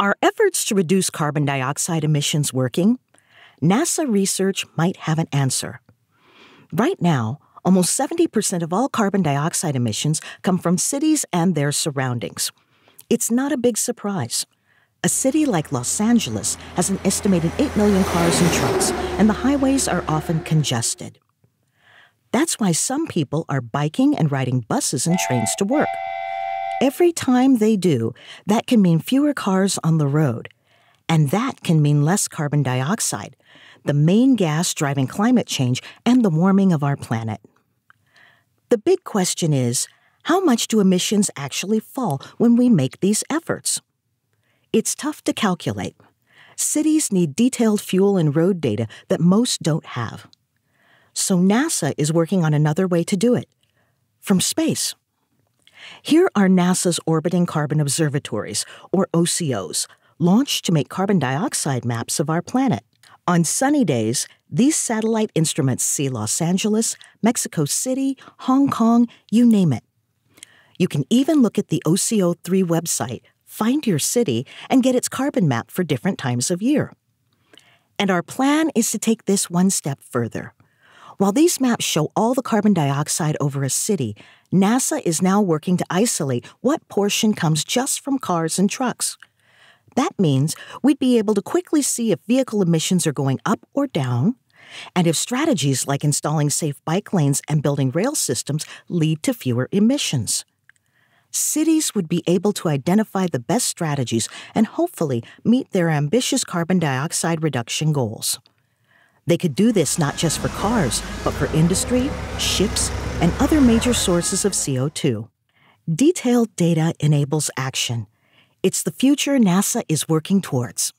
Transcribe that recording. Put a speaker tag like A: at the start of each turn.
A: Are efforts to reduce carbon dioxide emissions working? NASA research might have an answer. Right now, almost 70% of all carbon dioxide emissions come from cities and their surroundings. It's not a big surprise. A city like Los Angeles has an estimated 8 million cars and trucks, and the highways are often congested. That's why some people are biking and riding buses and trains to work. Every time they do, that can mean fewer cars on the road. And that can mean less carbon dioxide, the main gas driving climate change and the warming of our planet. The big question is how much do emissions actually fall when we make these efforts? It's tough to calculate. Cities need detailed fuel and road data that most don't have. So NASA is working on another way to do it from space. Here are NASA's orbiting carbon observatories, or OCOs, launched to make carbon dioxide maps of our planet. On sunny days, these satellite instruments see Los Angeles, Mexico City, Hong Kong, you name it. You can even look at the OCO 3 website find your city, and get its carbon map for different times of year. And our plan is to take this one step further. While these maps show all the carbon dioxide over a city, NASA is now working to isolate what portion comes just from cars and trucks. That means we'd be able to quickly see if vehicle emissions are going up or down, and if strategies like installing safe bike lanes and building rail systems lead to fewer emissions cities would be able to identify the best strategies and hopefully meet their ambitious carbon dioxide reduction goals. They could do this not just for cars, but for industry, ships, and other major sources of CO2. Detailed data enables action. It's the future NASA is working towards.